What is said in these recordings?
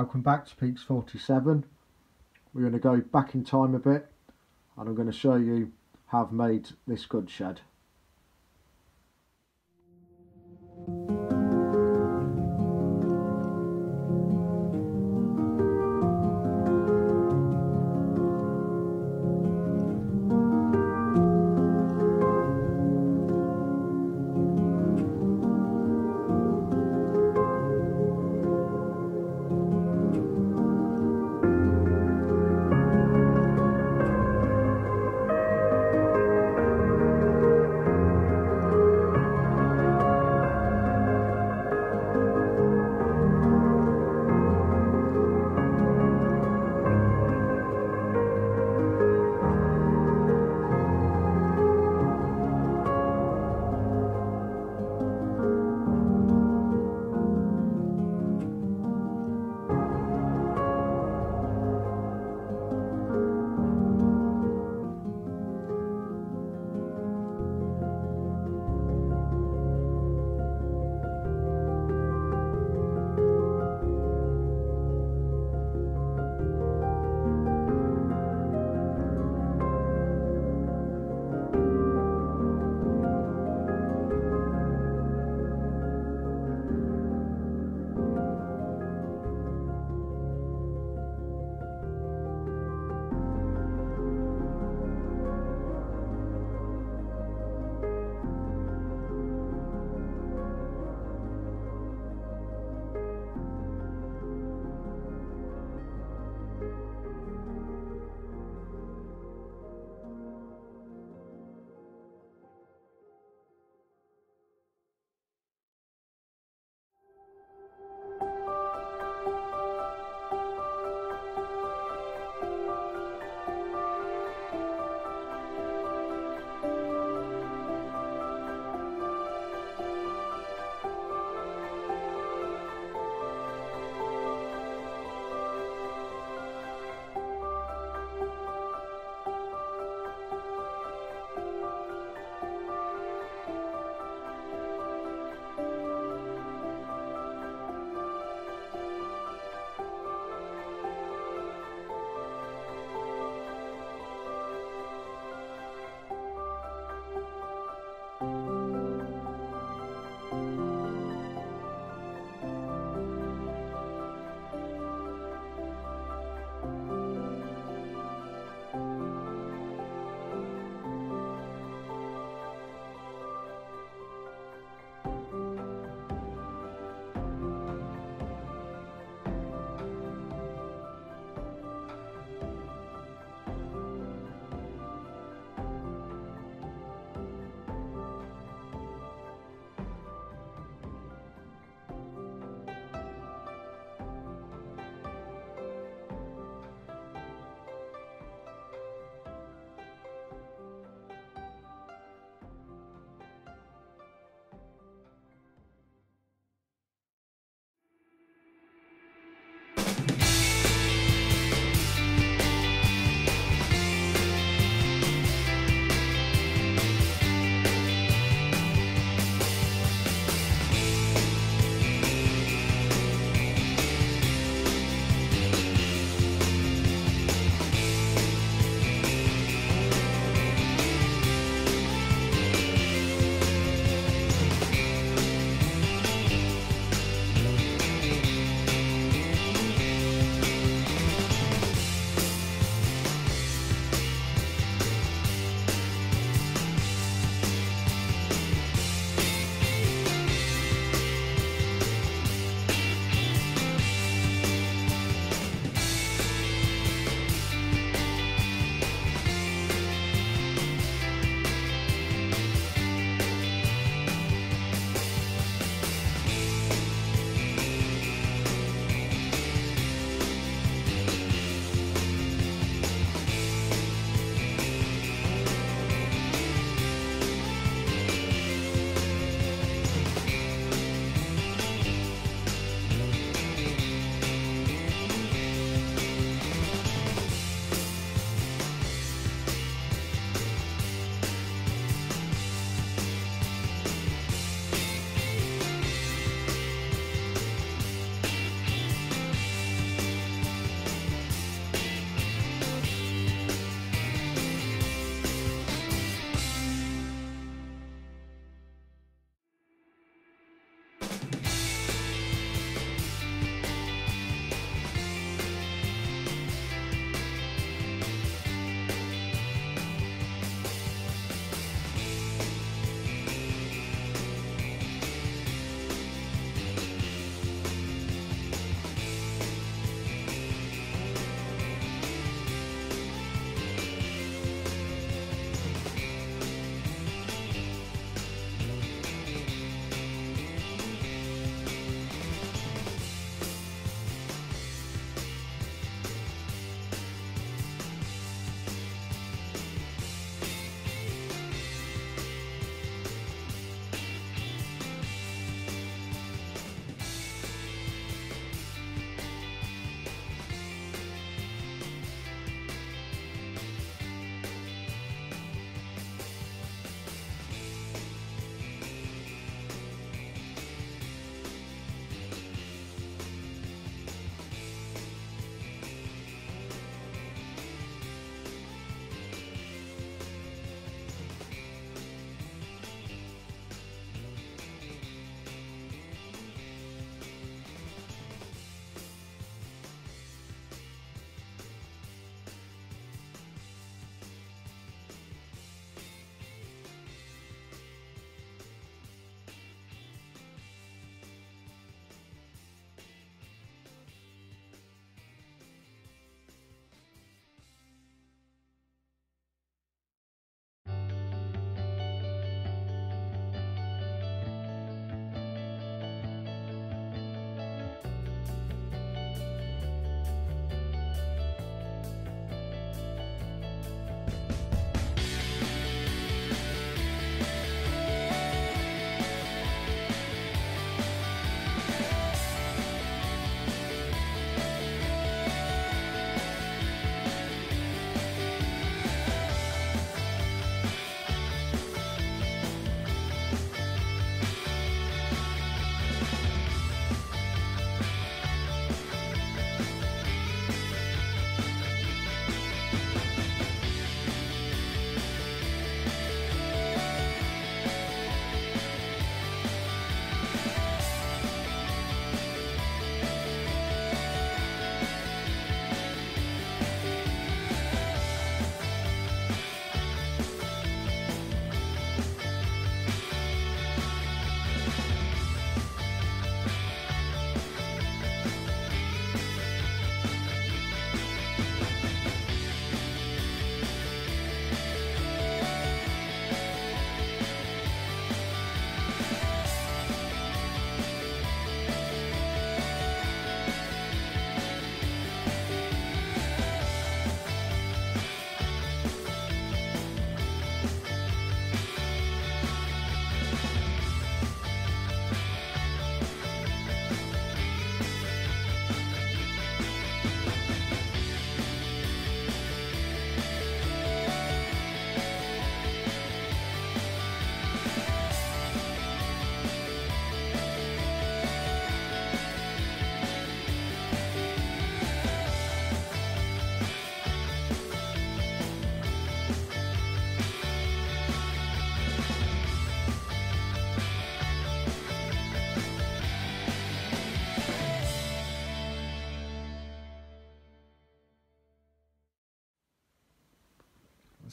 Welcome back to Peaks 47. We're going to go back in time a bit and I'm going to show you how I've made this good shed.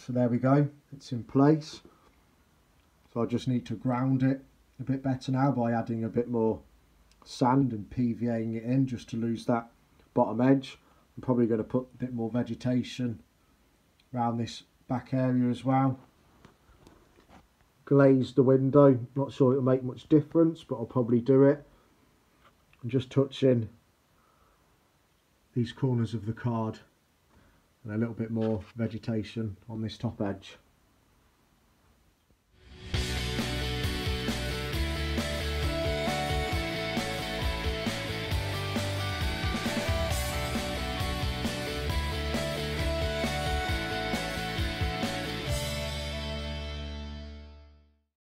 So there we go. It's in place. So I just need to ground it a bit better now by adding a bit more sand and PVAing it in just to lose that bottom edge. I'm probably going to put a bit more vegetation around this back area as well. Glaze the window. Not sure it'll make much difference but I'll probably do it. I'm just touching these corners of the card and a little bit more vegetation on this top edge